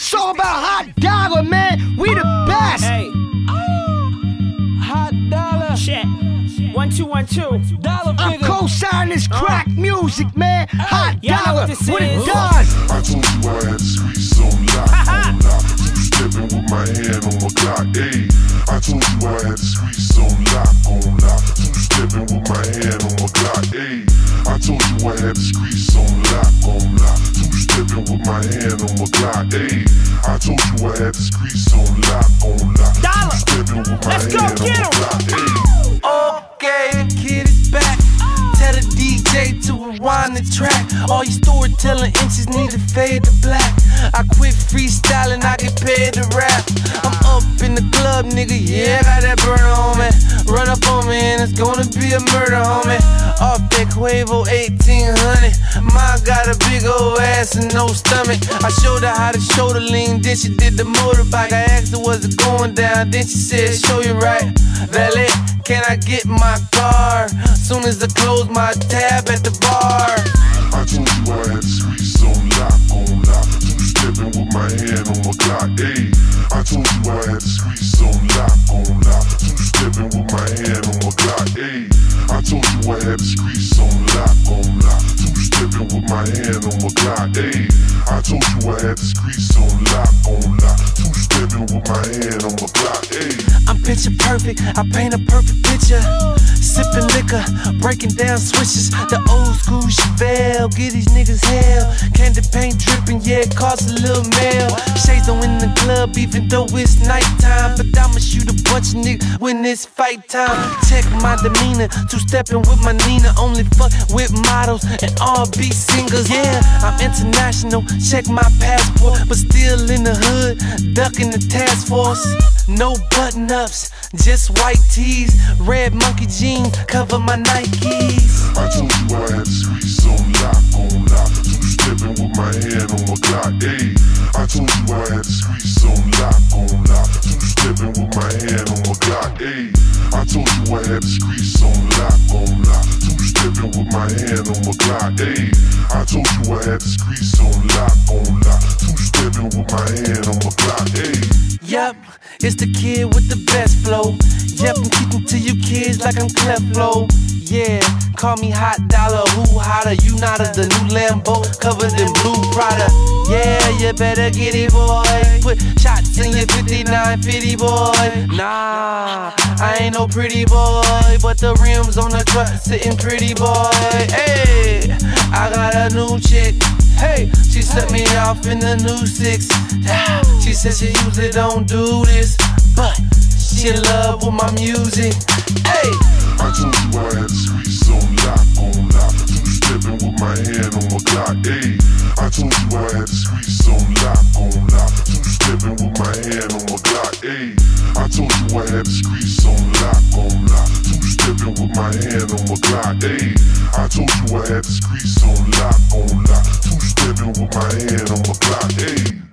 It's all about Hot Dolla, man. We the best. Hey. Ah. Hot Dolla. Check. One, two, one, two. Dolla I'm figure. co-signing this uh. crack music, man. Hot y'all dollar. what this What it is. does. I told you I had the streets on lock, on lock. Two stepping with my hand on my Glock, ayy. I told you I had the streets on lock, on lock. Two stepping with my hand on my Glock, ayy. I told you I had the streets on lock, on lock. Two stepping with my hand on my Glock, ayy. I told you I had the streets on lock, on lock. Dolla. Stepping with my Let's go, hand on get my 'em. Glock, ayy. Okay, the kid is back. Tell the DJ to rewind the track. All you storytelling inches need to fade to black. I quit freestyling, I get paid to rap. I'm up in the club, nigga, yeah, I got that burner on me. Run up on me and it's gonna be a murder, homie. Off that Cuervo 1800. Mine got a big old ass and no stomach. I showed her how to shoulder lean, then she did the motorbike. I asked her, was it going down? Then she said, show you right. Valet, can I get my car? Soon as I close my tab at the bar. I told you I had the streets on lock, on lock. Two stepping with my hand on my Glock, ayy. Had the streets on lock, on lock. Two stepping with my hand on my Glock, ayy. I told you I had the streets on lock, on lock. Two stepping with my hand on my Glock, ayy. I'm picture perfect, I paint a perfect picture. Sipping liquor, breaking down switches. The old school Chevelle, get these niggas hell. Candy paint dripping, yeah, it costs a little mail. Club, even though it's nighttime. But I'ma shoot a bunch of niggas when it's fight time. Check my demeanor, two stepping with my Nina. Only fuck with models and R&B singers. Yeah, I'm international, check my passport. But still in the hood, ducking the task force. No button ups, just white tees. Red monkey jeans cover my Nikes. I told you I had the streets on lock, on lock. Two stepping with my hand on my Glock, ayy. Told you I had the streets on lock, on lock. Two stepping with my hand on my Glock, ayy. I told you I had the streets on lock, on lock. Two stepping with my hand on my Glock, ayy. I told you I had the streets on lock, on lock. Two stepping with my hand on my Glock, ayy. Yup, it's the kid with the best flow. Yep, I'm keeping to you kids like I'm Cleflo. Yeah, call me Hot Dolla, who hotter? You not the new Lambo, covered in blue Prada. Yeah, you better get it, boy. Put shots in your 5950, boy. Nah, I ain't no pretty boy, but the rims on the truck sitting pretty, boy. Hey, I got a new chick. Hey, she set me off in the new six. She said she usually don't do this, but she in love with my music. Hey, I told you I had the streets on lock, on lock. Two stepping with my hand on my Glock, ayy. I told you I had the streets on lock, on lock. Two stepping with my hand on my Glock, ayy. I told you I had the streets on lock, on lock. Two stepping with my hand on my Glock, ayy. I told you I had the streets on lock, on lock. Two stepping with my hand on my Glock, ayy.